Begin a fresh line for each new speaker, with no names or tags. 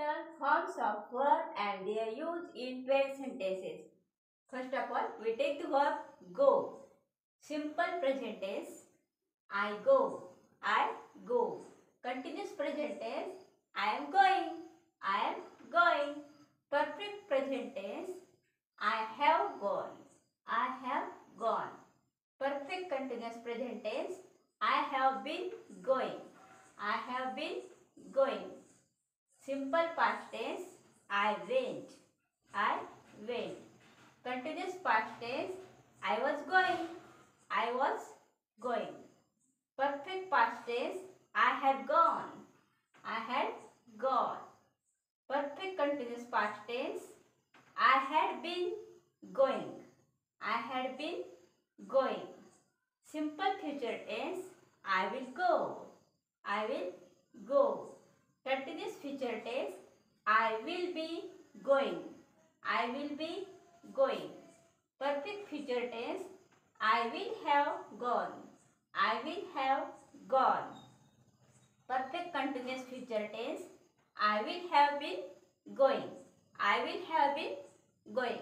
learn forms of verb and their use in paired sentences. First of all, we take the verb go. Simple present tense, I go, I go. Continuous present tense, I am going, I am going. Perfect present tense, I have gone, I have gone. Perfect continuous present tense, I have been going, I have been. Simple past tense, I went, I went. Continuous past tense, I was going, I was going. Perfect past tense, I had gone, I had gone. Perfect continuous past tense, I had been going, I had been going. Simple future tense, I will go, I will go. Continuous future tense, I be going, I will be going. Perfect future tense, I will have gone, I will have gone. Perfect continuous future tense, I will have been going, I will have been going.